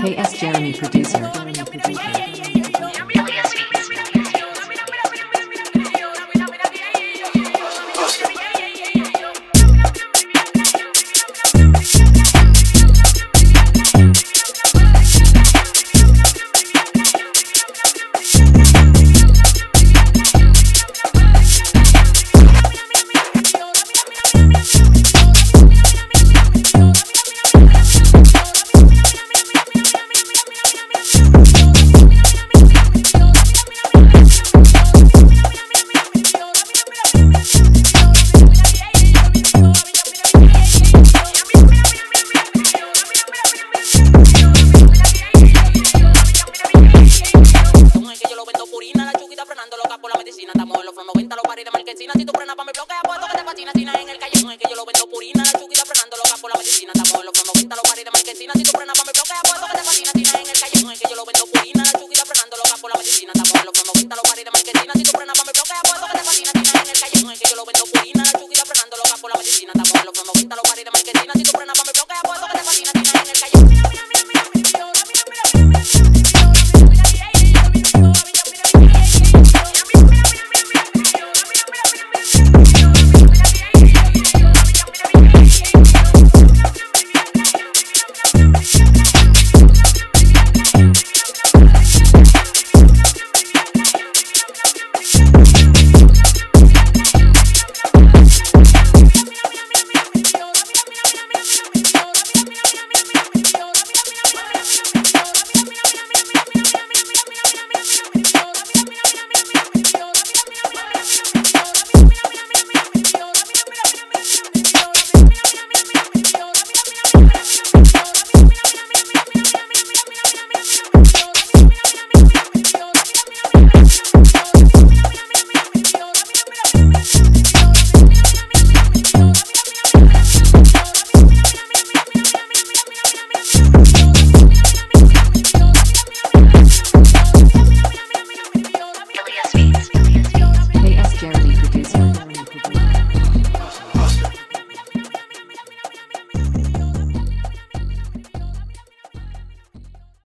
KS Jeremy producer. Si tú frenas pa' mi bloque, apuesto que te fascina. Sina en el callejón, es que yo lo vendo purina. La chuquita frenando loca por la medicina. Estamos en los 90, los paris de marquesina. Si tú frenas pa' mi bloque, apuesto que te fascina. Sina en el callejón, es que yo lo vendo purina. La chuquita frenando loca por la medicina. Estamos en los 90, los paris de marquesina. Si tú frenas pa' mi bloque, apuesto que te fascina. Sina en el callejón, es que yo lo vendo purina. La chuquita frenando loca por la medicina. Estamos en los 90, los paris de marquesina. Si tú frenas